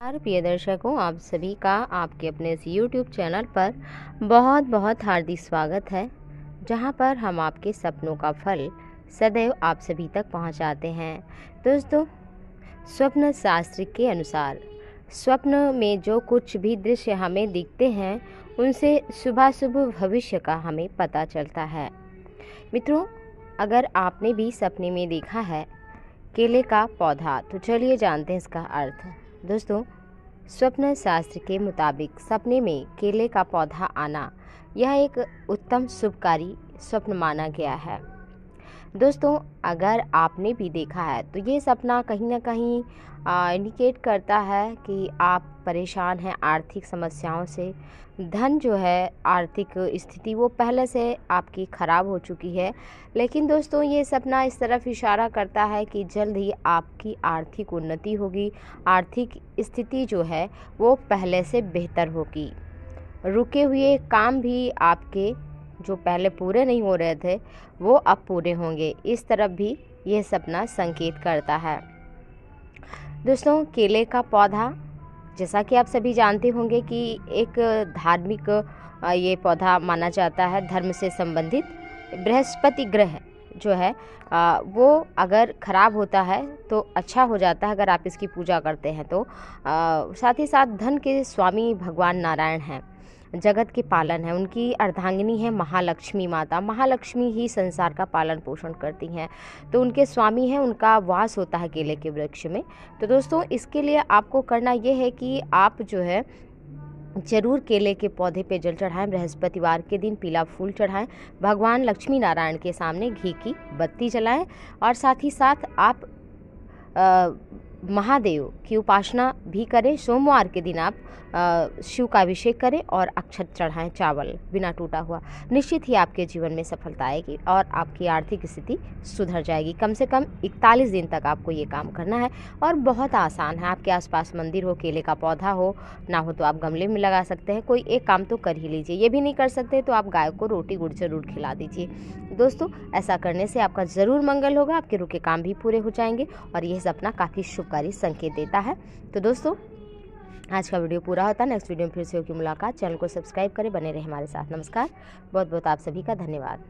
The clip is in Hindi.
नमस्कार, प्रिय दर्शकों, आप सभी का आपके अपने इस YouTube चैनल पर बहुत बहुत हार्दिक स्वागत है, जहाँ पर हम आपके सपनों का फल सदैव आप सभी तक पहुंचाते हैं। दोस्तों, स्वप्न शास्त्र के अनुसार, स्वप्न में जो कुछ भी दृश्य हमें दिखते हैं, उनसे सुबह शुभ भविष्य का हमें पता चलता है। मित्रों, अगर आपने भी सपने में देखा है, केले का पौधा तो चलिए जानते हैं इसका अर्थ। दोस्तों स्वप्न शास्त्र के मुताबिक सपने में केले का पौधा आना, यह एक उत्तम, शुभकारी स्वप्न माना गया है। दोस्तों, अगर आपने भी देखा है तो ये सपना कहीं ना कहीं इंडिकेट करता है कि आप परेशान हैं आर्थिक समस्याओं से। धन जो है, आर्थिक स्थिति वो पहले से आपकी ख़राब हो चुकी है। लेकिन दोस्तों, ये सपना इस तरफ़ इशारा करता है कि जल्द ही आपकी आर्थिक उन्नति होगी। आर्थिक स्थिति जो है, वो पहले से बेहतर होगी। रुके हुए काम भी आपके जो पहले पूरे नहीं हो रहे थे, वो अब पूरे होंगे। इस तरफ़ भी यह सपना संकेत करता है। दोस्तों, केले का पौधा, जैसा कि आप सभी जानते होंगे कि एक धार्मिक ये पौधा माना जाता है, धर्म से संबंधित बृहस्पति ग्रह जो है वो अगर ख़राब होता है तो अच्छा हो जाता है अगर आप इसकी पूजा करते हैं तो। साथ ही साथ धन के स्वामी भगवान नारायण हैं। जगत के पालन है। उनकी अर्धांगिनी है महालक्ष्मी माता। महालक्ष्मी ही संसार का पालन पोषण करती हैं। तो उनके स्वामी हैं उनका वास होता है केले के वृक्ष में। तो दोस्तों इसके लिए आपको करना ये है कि आप जो है ज़रूर केले के पौधे पे जल चढ़ाएँ बृहस्पतिवार के दिन पीला फूल चढ़ाएँ भगवान लक्ष्मी नारायण के सामने घी की बत्ती जलाएँ और साथ ही साथ आप आ, महादेव की उपासना भी करें। सोमवार के दिन आप शिव का अभिषेक करें और अक्षत चढ़ाएँ चावल बिना टूटा हुआ। निश्चित ही आपके जीवन में सफलता आएगी और आपकी आर्थिक स्थिति सुधर जाएगी। कम से कम इकतालीस दिन तक आपको ये काम करना है और बहुत आसान है। आपके आसपास मंदिर हो, केले का पौधा हो, ना हो तो आप गमले में लगा सकते हैं। कोई एक काम तो कर ही लीजिए। ये भी नहीं कर सकते तो आप गाय को रोटी, गुड़ ज़रूर खिला दीजिए। दोस्तों, ऐसा करने से आपका ज़रूर मंगल होगा, आपके रुके काम भी पूरे हो जाएँगे और यह सपना काफ़ी शुभकारी संकेत देता है। तो दोस्तों, आज का वीडियो पूरा होता है। नेक्स्ट वीडियो में फिर से होगी मुलाकात। चैनल को सब्सक्राइब करें, बने रहे हमारे साथ। नमस्कार। बहुत बहुत आप सभी का धन्यवाद।